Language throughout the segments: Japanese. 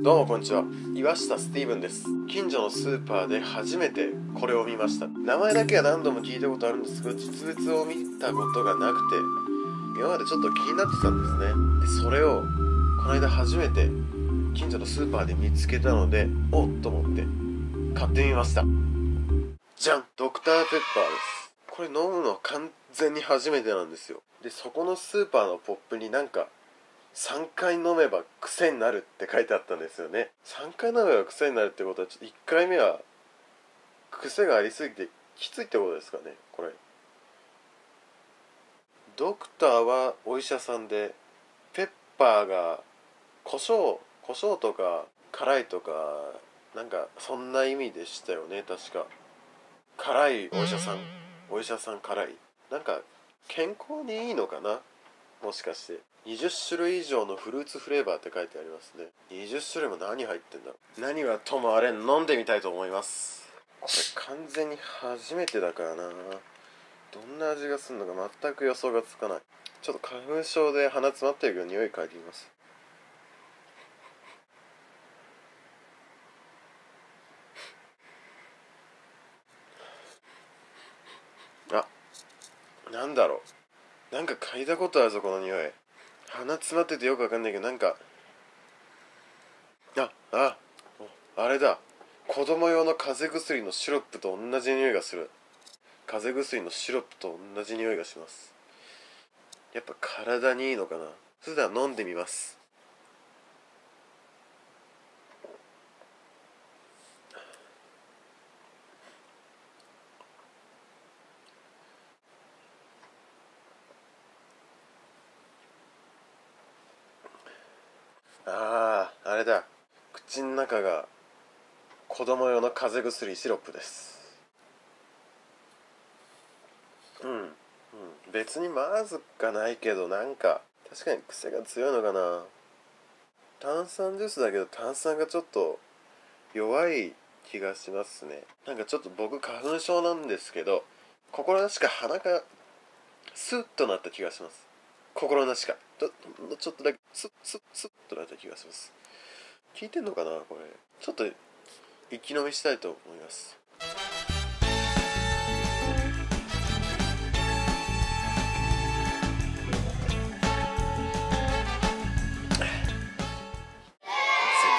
どうもこんにちは。岩下スティーブンです。近所のスーパーで初めてこれを見ました。名前だけは何度も聞いたことあるんですけど実物を見たことがなくて今までちょっと気になってたんですね。でそれをこの間初めて近所のスーパーで見つけたのでおっと思って買ってみました。じゃん。ドクターペッパーです。これ飲むの完全に初めてなんですよ。でそこのスーパーのポップになんか3回飲めば癖になるって書いてあったんですよね。3回飲めば癖になるってことはちょっと1回目は癖がありすぎてきついってことですかねこれ。ドクターはお医者さんでペッパーが胡椒胡椒とか辛いとかなんかそんな意味でしたよね確か。辛いお医者さんお医者さん辛い。なんか健康にいいのかなもしかして20種類以上のフルーツフレーバーって書いてありますね。20種類も何入ってんだろう。何はともあれ飲んでみたいと思います。これ完全に初めてだからな。どんな味がするのか全く予想がつかない。ちょっと花粉症で鼻詰まってるけど匂い嗅いでみます。あなんだろうなんか嗅いだことあるぞこの匂い。鼻詰まっててよくわかんないけどなんかあああれだ。子供用の風邪薬のシロップと同じ匂いがする。風邪薬のシロップと同じ匂いがします。やっぱ体にいいのかな。それでは飲んでみます。あああれだ。口の中が子供用の風邪薬シロップです。うん、うん、別にまずかないけどなんか確かに癖が強いのかな。炭酸ジュースだけど炭酸がちょっと弱い気がしますね。なんかちょっと僕花粉症なんですけど心なしか鼻がスッとなった気がします。心なしか。ちょちょっとだけスッスッスッとなった気がします。聞いてんのかなこれ。ちょっと一気飲みしたいと思います。全然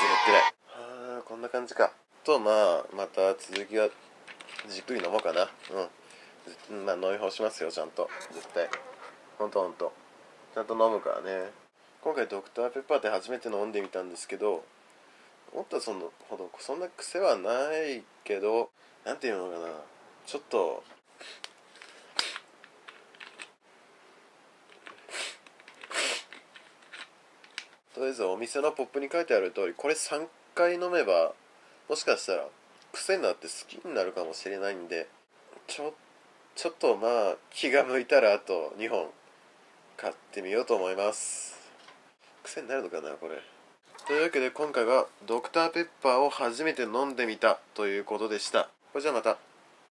減ってない。こんな感じか。とまあまた続きはじっくり飲もうかな。うん。まあ飲み干しますよちゃんと。絶対。ほんとほんと。ちゃんと飲むからね。今回ドクターペッパーって初めて飲んでみたんですけど思ったそのほどそんな癖はないけどなんていうのかな。ちょっととりあえずお店のポップに書いてある通りこれ3回飲めばもしかしたら癖になって好きになるかもしれないんでちょちょっとまあ気が向いたらあと2本買ってみようと思います。癖になるのかなこれ。というわけで今回はドクターペッパーを初めて飲んでみたということでした。それじゃあまた。